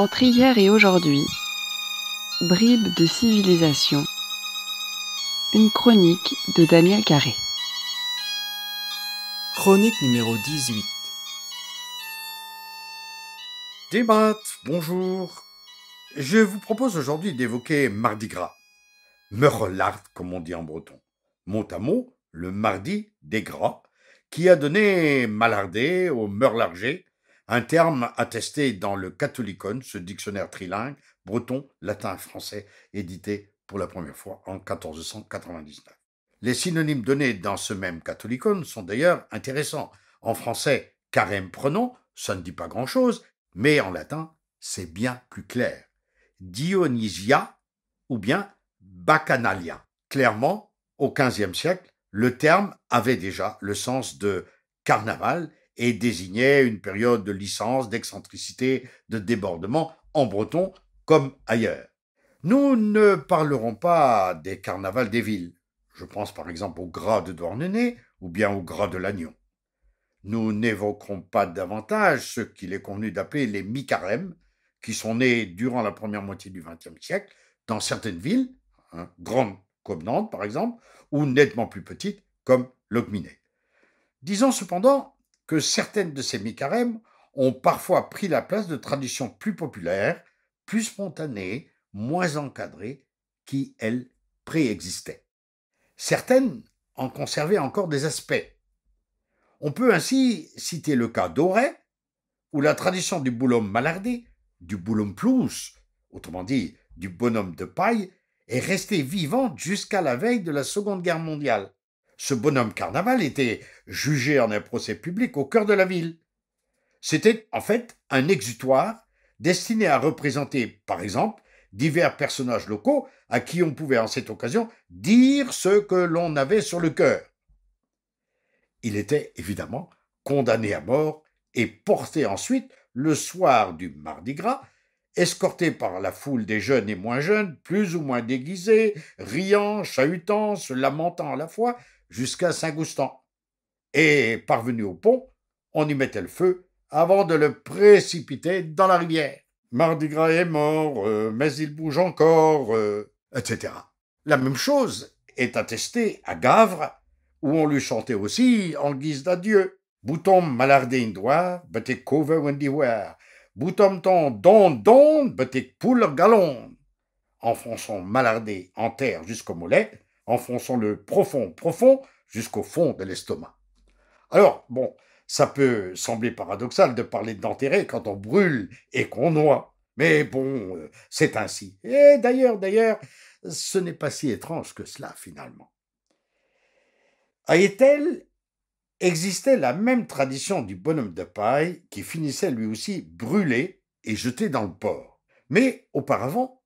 Entre hier et aujourd'hui, bribes de civilisation. Une chronique de Daniel Carré. Chronique numéro 18. Débat, bonjour. Je vous propose aujourd'hui d'évoquer Mardi Gras. Meurlard, comme on dit en breton. Mot à le mardi des gras, qui a donné malardé au meurlarger, un terme attesté dans le Catholicon, ce dictionnaire trilingue, breton, latin, français, édité pour la première fois en 1499. Les synonymes donnés dans ce même Catholicon sont d'ailleurs intéressants. En français, carême prenons, ça ne dit pas grand-chose, mais en latin, c'est bien plus clair. Dionysia ou bien Bacchanalia. Clairement, au XVe siècle, le terme avait déjà le sens de carnaval et désignait une période de licence, d'excentricité, de débordement, en breton comme ailleurs. Nous ne parlerons pas des carnavals des villes. Je pense par exemple au gras de Douarnenez ou bien au gras de Lannion. Nous n'évoquerons pas davantage ce qu'il est convenu d'appeler les mi-carèmes, qui sont nés durant la première moitié du XXe siècle dans certaines villes, hein, grandes comme Nantes par exemple, ou nettement plus petites comme Locminé. Disons cependant que certaines de ces mi-carèmes ont parfois pris la place de traditions plus populaires, plus spontanées, moins encadrées, qui, elles, préexistaient. Certaines en conservaient encore des aspects, on peut ainsi citer le cas d'Auray, où la tradition du boulhomme malardé, du boulhomme plus, autrement dit du bonhomme de paille, est restée vivante jusqu'à la veille de la Seconde Guerre mondiale. Ce bonhomme carnaval était jugé en un procès public au cœur de la ville. C'était en fait un exutoire destiné à représenter, par exemple, divers personnages locaux à qui on pouvait en cette occasion dire ce que l'on avait sur le cœur il était évidemment condamné à mort et porté ensuite le soir du Mardi Gras, escorté par la foule des jeunes et moins jeunes, plus ou moins déguisés, riant, chahutant, se lamentant à la fois, jusqu'à Saint-Goustan. Et parvenu au pont, on y mettait le feu avant de le précipiter dans la rivière. Mardi Gras est mort, euh, mais il bouge encore, euh, etc. La même chose est attestée à Gavre où on lui chantait aussi en guise d'adieu. Bouton malardé indoire, betek kove wendiware. Bouton ton don don, betek poule galon. Enfonçons malardé en terre jusqu'au mollet, enfonçons le profond, profond jusqu'au fond de l'estomac. Alors, bon, ça peut sembler paradoxal de parler d'enterrer quand on brûle et qu'on noie. Mais bon, euh, c'est ainsi. Et d'ailleurs, d'ailleurs, ce n'est pas si étrange que cela, finalement. À Etel existait la même tradition du bonhomme de paille qui finissait lui aussi brûlé et jeté dans le port. Mais auparavant,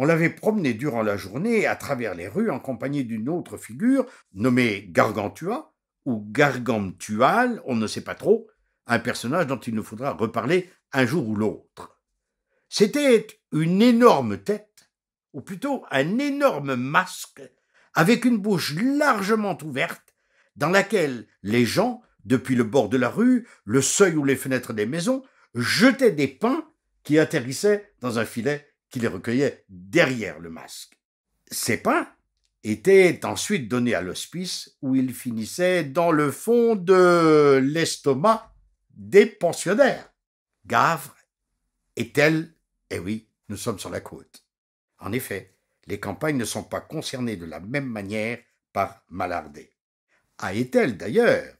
on l'avait promené durant la journée à travers les rues en compagnie d'une autre figure nommée Gargantua ou Gargantual, on ne sait pas trop, un personnage dont il nous faudra reparler un jour ou l'autre. C'était une énorme tête, ou plutôt un énorme masque, avec une bouche largement ouverte dans laquelle les gens, depuis le bord de la rue, le seuil ou les fenêtres des maisons, jetaient des pains qui atterrissaient dans un filet qui les recueillait derrière le masque. Ces pains étaient ensuite donnés à l'hospice où ils finissaient dans le fond de l'estomac des pensionnaires. Gavre est-elle Eh oui, nous sommes sur la côte. En effet, les campagnes ne sont pas concernées de la même manière par Malardé à Etel d'ailleurs,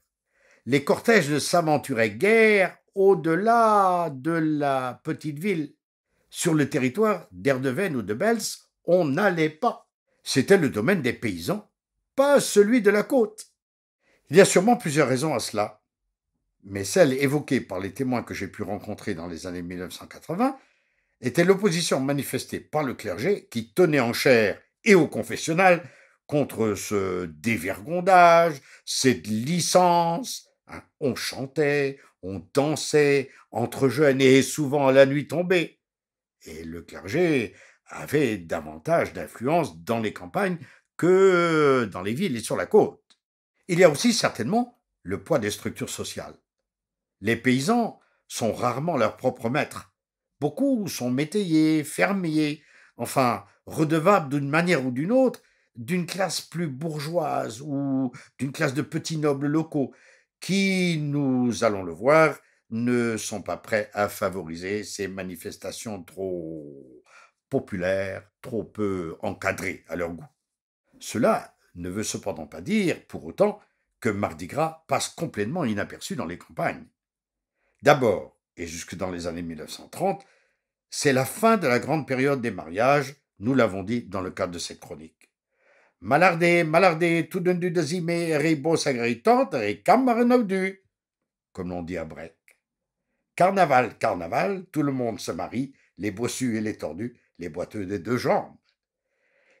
les cortèges ne s'aventuraient guère au-delà de la petite ville. Sur le territoire d'Erdeven ou de Bels, on n'allait pas. C'était le domaine des paysans, pas celui de la côte. Il y a sûrement plusieurs raisons à cela, mais celle évoquée par les témoins que j'ai pu rencontrer dans les années 1980 était l'opposition manifestée par le clergé qui tenait en chair et au confessionnal contre ce dévergondage, cette licence. Hein, on chantait, on dansait entre jeunes et souvent à la nuit tombée. Et le clergé avait davantage d'influence dans les campagnes que dans les villes et sur la côte. Il y a aussi certainement le poids des structures sociales. Les paysans sont rarement leurs propres maîtres. Beaucoup sont métayers, fermiers, enfin, redevables d'une manière ou d'une autre d'une classe plus bourgeoise ou d'une classe de petits nobles locaux qui, nous allons le voir, ne sont pas prêts à favoriser ces manifestations trop populaires, trop peu encadrées à leur goût. Cela ne veut cependant pas dire, pour autant, que Mardi Gras passe complètement inaperçu dans les campagnes. D'abord, et jusque dans les années 1930, c'est la fin de la grande période des mariages, nous l'avons dit dans le cadre de cette chronique. Malardé, malardé, tout d'un du dezimé, ribo sagritante, et du, comme l'on dit à. Carnaval, carnaval, tout le monde se marie, les bossus et les tordus, les boiteux des deux jambes.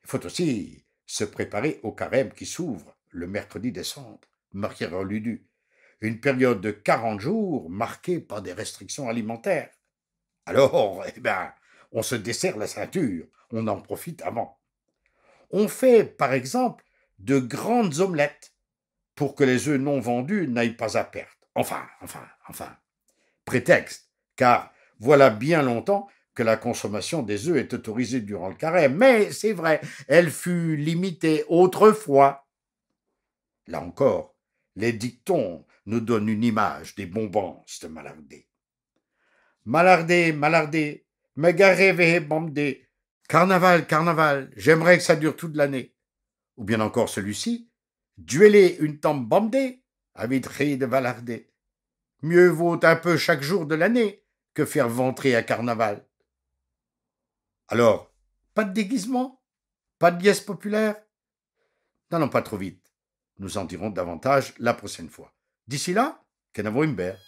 Il faut aussi se préparer au carême qui s'ouvre le mercredi décembre, marquera Ludu, une période de quarante jours marquée par des restrictions alimentaires. Alors, eh ben, on se dessert la ceinture, on en profite avant. On fait, par exemple, de grandes omelettes pour que les œufs non vendus n'aillent pas à perte. Enfin, enfin, enfin. Prétexte, car voilà bien longtemps que la consommation des œufs est autorisée durant le carême, mais c'est vrai, elle fut limitée autrefois. Là encore, les dictons nous donnent une image des bonbons de Malardé. Malardé, Malardé, me bombé. Carnaval, carnaval, j'aimerais que ça dure toute l'année. Ou bien encore celui-ci, dueller une tombe bombée, avec de valardé. Mieux vaut un peu chaque jour de l'année que faire ventrer à carnaval. Alors, pas de déguisement? Pas de dièse populaire? Non, pas trop vite. Nous en dirons davantage la prochaine fois. D'ici là, Kenavo Imbert.